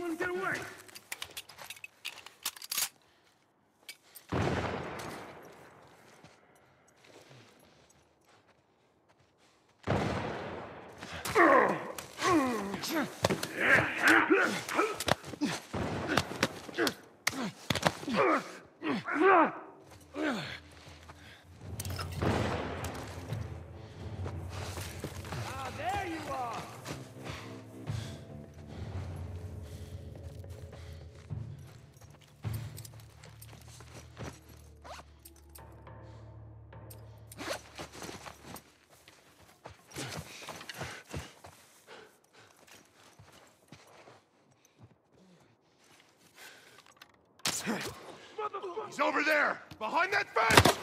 One get away! He's over there! Behind that fence!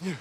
Yeah.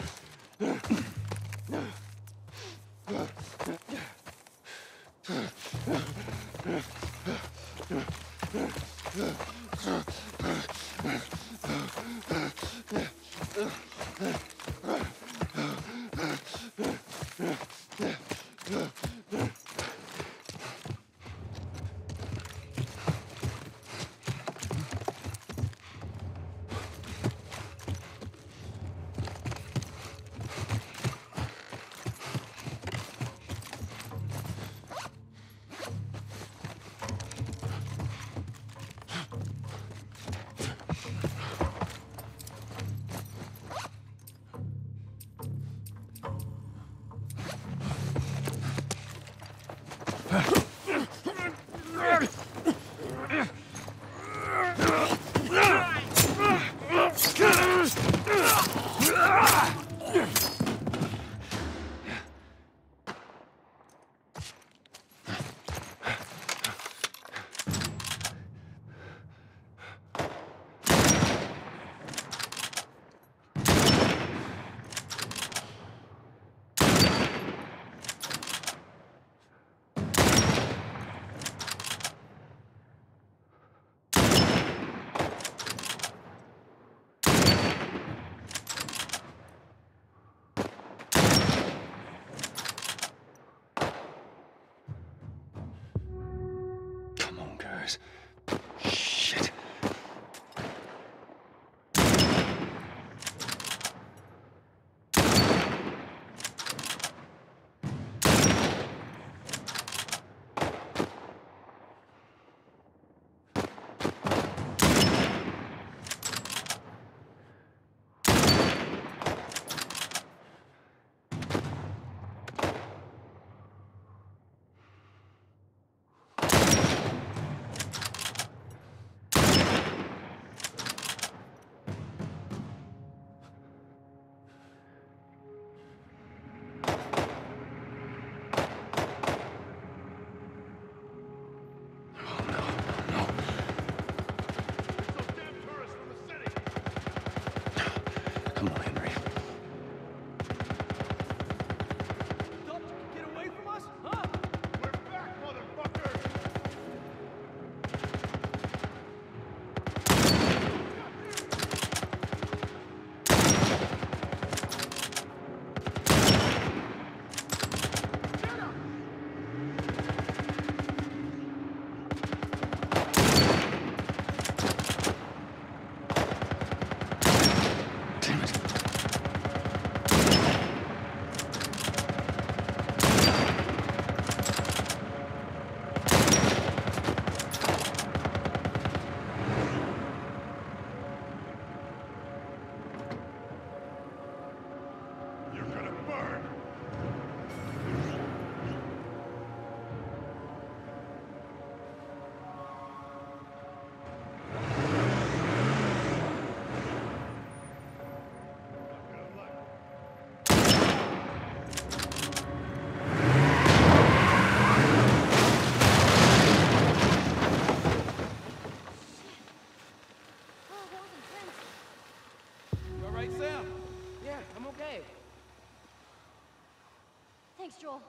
Thanks, Joel.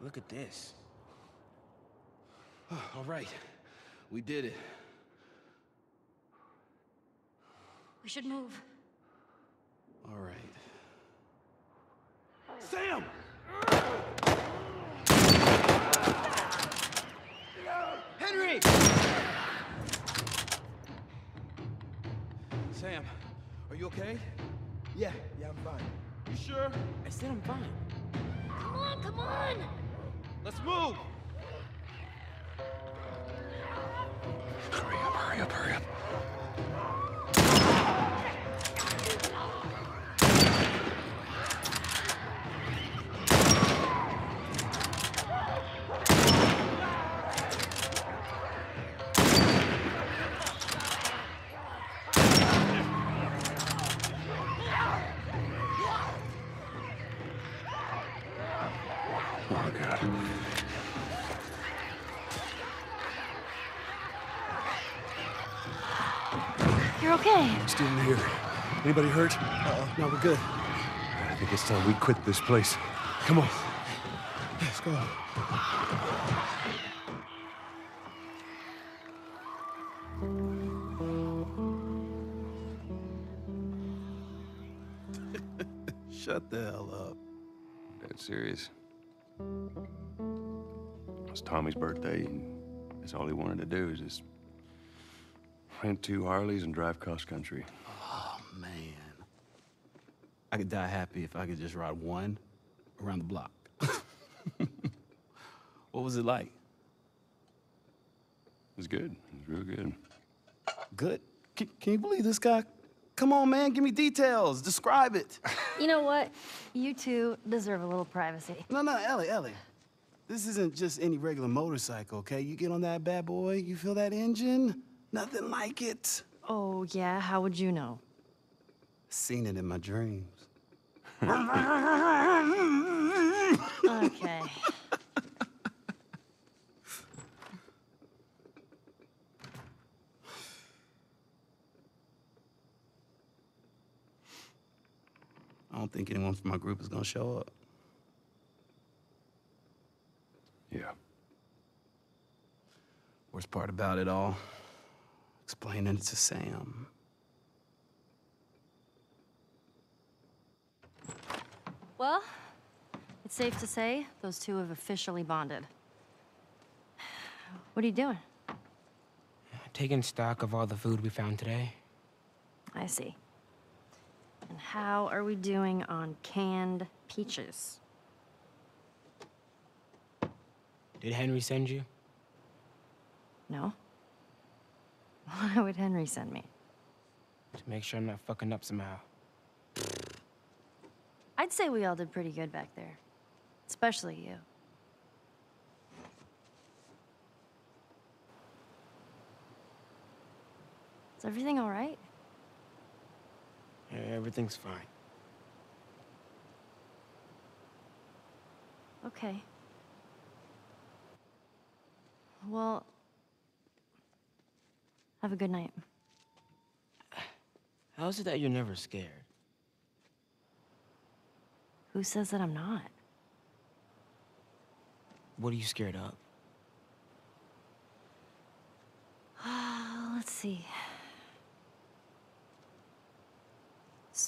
Look at this. All right. We did it. We should move. All right. Sam! Henry! Sam, are you okay? Yeah, yeah, I'm fine. You sure? I said I'm fine. Come on, come on! Let's move! Oh, God. You're okay. Still in here. Anybody hurt? Uh-uh, no, we're good. I think it's time we quit this place. Come on. Let's go. Shut the hell up. Dead serious. It's Tommy's birthday, and that's all he wanted to do is just rent two Harleys and drive cross country. Oh, man. I could die happy if I could just ride one around the block. what was it like? It was good. It was real good. Good. Can, can you believe this guy? Come on, man, give me details. Describe it. You know what? You two deserve a little privacy. No, no, Ellie, Ellie. This isn't just any regular motorcycle, okay? You get on that bad boy, you feel that engine? Nothing like it. Oh, yeah? How would you know? Seen it in my dreams. Okay. Don't think anyone from my group is gonna show up. Yeah. Worst part about it all, explaining it to Sam. Well, it's safe to say those two have officially bonded. What are you doing? Taking stock of all the food we found today. I see. And how are we doing on canned peaches? Did Henry send you? No? Why would Henry send me? To make sure I'm not fucking up somehow. I'd say we all did pretty good back there. Especially you. Is everything all right? Everything's fine. Okay. Well, have a good night. How is it that you're never scared? Who says that I'm not? What are you scared of? Let's see.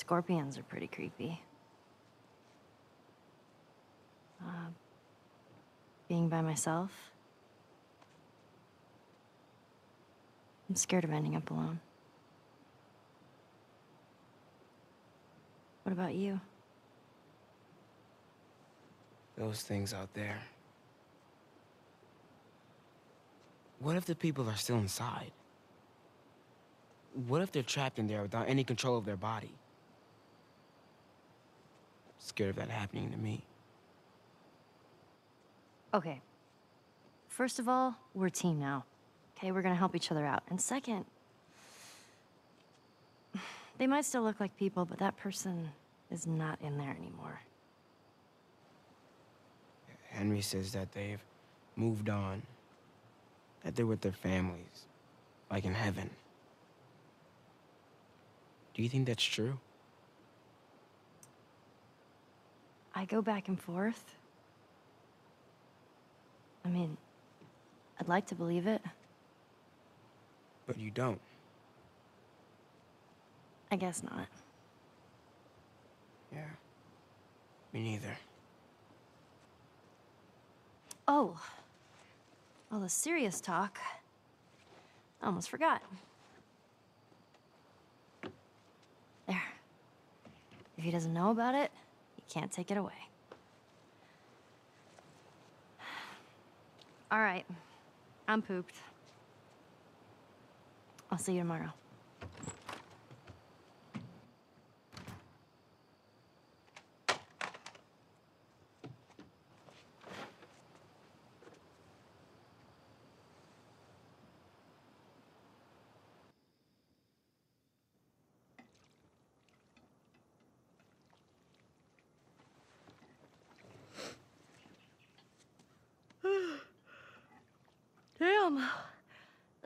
Scorpions are pretty creepy. Uh, being by myself. I'm scared of ending up alone. What about you? Those things out there. What if the people are still inside? What if they're trapped in there without any control of their body? Scared of that happening to me. Okay. First of all, we're a team now. Okay, we're gonna help each other out. And second, they might still look like people, but that person is not in there anymore. Henry says that they've moved on, that they're with their families, like in heaven. Do you think that's true? I go back and forth. I mean, I'd like to believe it. But you don't. I guess not. Yeah. Me neither. Oh. All the serious talk. I almost forgot. There. If he doesn't know about it, can't take it away. All right. I'm pooped. I'll see you tomorrow. Damn. That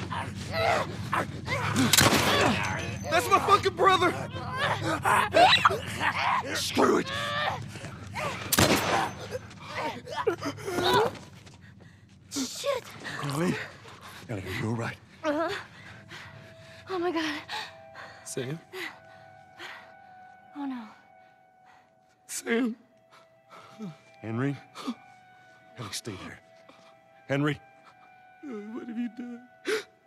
That's my fucking brother! Screw it! Shit! Ellie? Ellie, are you all right? Uh-huh. Oh my god. Sam? Oh no. Sam? Henry? Ellie, stay there. Henry, uh, What have you done?